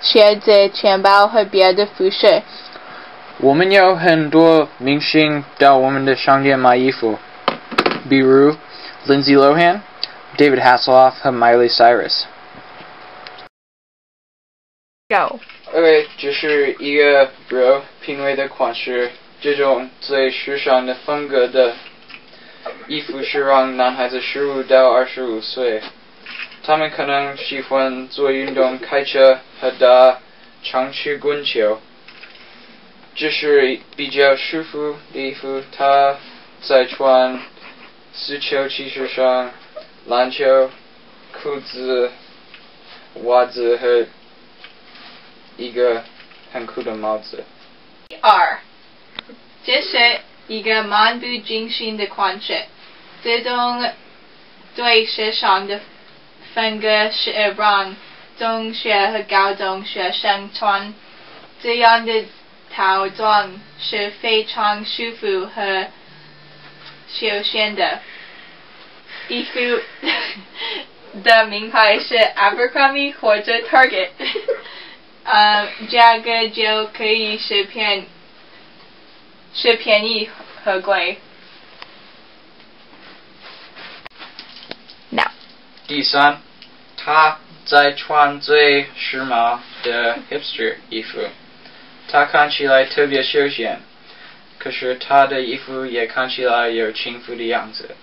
鞋子、钱包和别的服饰。我们有很多明星到我们的商店买衣服，比如 Lindsay Lohan、David Hasselhoff 和 Miley Cyrus。Go. OK，这是一个 bro 品味的款式，这种最时尚的风格的衣服是让男孩子十五到二十五岁，他们可能喜欢做运动、开车和打长曲滚球。这是比较舒服的衣服，他在穿足球、汽车上、篮球、裤子、袜子和一个很酷的帽子。二，这是一个漫不经心的款式，这种对时尚的风格是让中学和高中学生穿，这样的套装是非常舒服和休闲的。衣服 的名牌是 Abercrombie 或者 Target。呃，价格就可以是便是便宜和贵。Now，第三，他在穿最时髦的 hipster 衣服，他看起来特别休闲，可是他的衣服也看起来有轻浮的样子。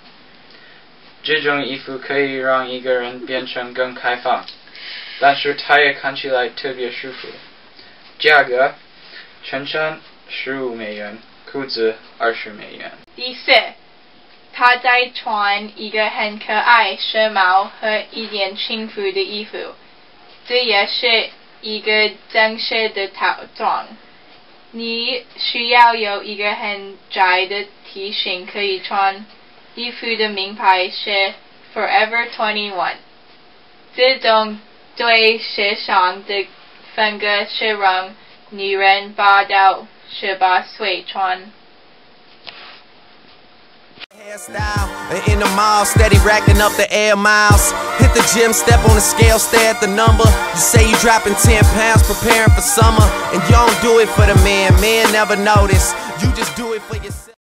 这种衣服可以让一个人变成更开放，但是他也看起来特别舒服。价格：衬衫十五美元，裤子二十美元。第四，他在穿一个很可爱、时髦和一点轻浮的衣服，这也是一个正式的套装。你需要有一个很窄的体型可以穿。衣服的名牌是 Forever Twenty One。这种对时尚的风格是让女人八到十八岁穿。Hairstyle. In the mall, steady racking up the air miles. Hit the gym, step on the scale, stare at the number. You say you dropping 10 pounds, preparing for summer. And you don't do it for the man, men never notice. You just do it for yourself.